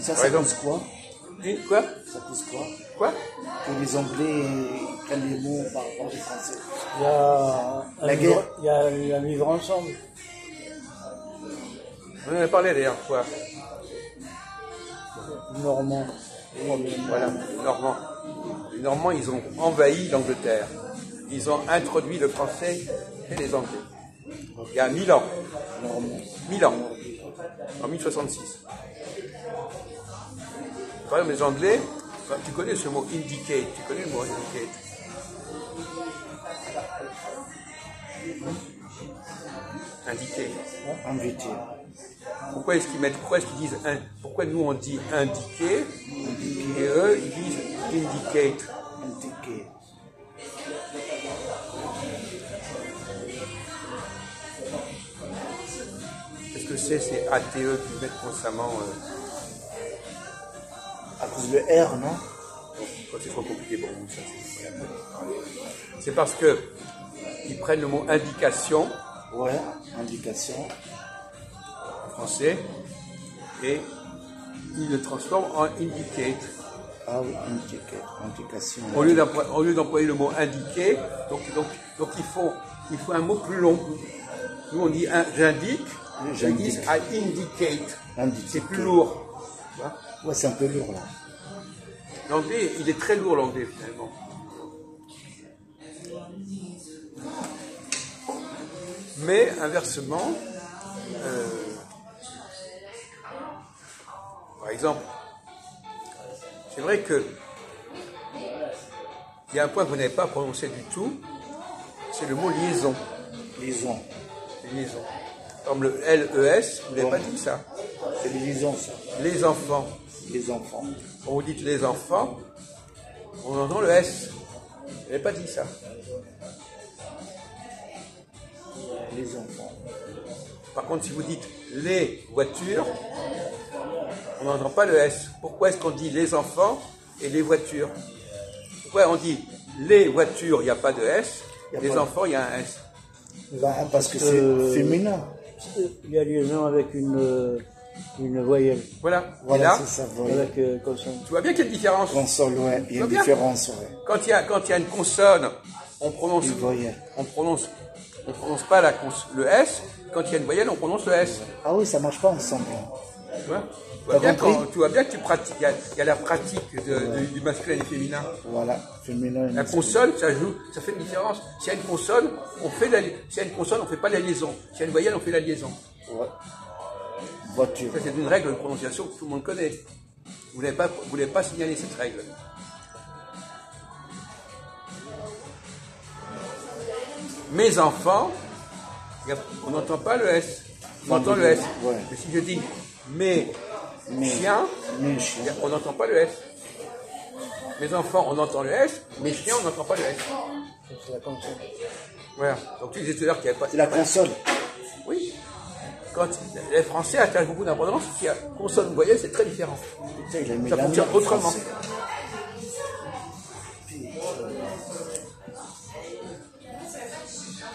Ça, ça cause quoi quoi Ça cause quoi Quoi Que les Anglais prennent les mots par rapport aux Français. Il y a un La guerre. Il y a, il y a vivre ensemble. On en a parlé dernière fois. Normand. Voilà, les Normands. Les Normands, ils ont envahi l'Angleterre. Ils ont introduit le français et les Anglais. Il y a 1000 ans. Normand. 1000 ans. En 1066. Par exemple, les Anglais, bah, tu connais ce mot indicate. Tu connais le mot indicate Indiquer. Invité. Pourquoi est-ce qu'ils mettent, pourquoi est-ce qu'ils disent, pourquoi nous on dit indiquer et eux ils disent indicate Indiqué. Qu'est-ce que c'est ces ATE qu'ils mettent constamment euh, cause le R, non quand c'est trop compliqué pour vous ça, c'est- C'est parce que ils prennent le mot indication Ouais, indication. en français et ils le transforment en indicate. Ah oui, indiqué. Indication. Au lieu d'employer, le mot indiquer, donc, donc, donc il, faut, il faut un mot plus long. Nous on dit un- j'indique, J'indique. I indicate. Indiqué. C'est plus lourd. Ouais, c'est un peu lourd là. L'anglais, il est très lourd l'anglais finalement. Mais inversement, euh, par exemple, c'est vrai que il y a un point que vous n'avez pas prononcé du tout, c'est le mot liaison. Liaison. Liaison. Comme le LES, vous n'avez pas dit ça. C'est les liaisons, ça. Les enfants. Les enfants. Quand vous dites les enfants, on entend le S. Vous n'avez pas dit ça. Les enfants. Par contre, si vous dites les voitures, on n'entend pas le S. Pourquoi est-ce qu'on dit les enfants et les voitures? Pourquoi on dit les voitures, il n'y a pas de S, Il y a les enfants, il y a un S? Bah, parce que Euh, c'est féminin. Il y a liaison avec une, une voyelle. Voilà. Voilà, là, ça. Voilà. Avec euh, consonne. tu vois bien qu'il y a une différence. Console, ouais. Il y a une différence, ouais. Quand il y a, quand il y a une consonne, on prononce, Une voyelle. on prononce, on prononce pas la cons- le S. Quand il y a une voyelle, on prononce le S. Ah oui, ça marche pas ensemble. Tu vois, tu vois bien, quand- tu vois bien que tu pratiques, il y a, il y a la pratique de- du, du masculin et du féminin. Voilà, féminin. et La consonne, ça joue, ça fait une différence. S'il y a une consonne, on fait la, s'il y a une consonne, on fait pas la liaison. S'il y a une voyelle, on fait la liaison. Ouais. Voiture. Ça, c'est une règle de prononciation que tout le monde connaît. Vous n'avez pas, vous pas signalé cette règle. Mes enfants, on n'entend pas le S. On entend le S. Ouais. Mais si je dis mes Mes- chiens, Mes on n'entend pas le S. Mes enfants, on entend le S. Mes chiens, on n'entend pas le S. C'est la consonne. Voilà. Donc tu disais tout à l'heure qu'il n'y avait pas. C'est la console. Quand les Français attachent beaucoup d'importance, a consonne voyelle, c'est très différent. Ça, fonctionne autrement.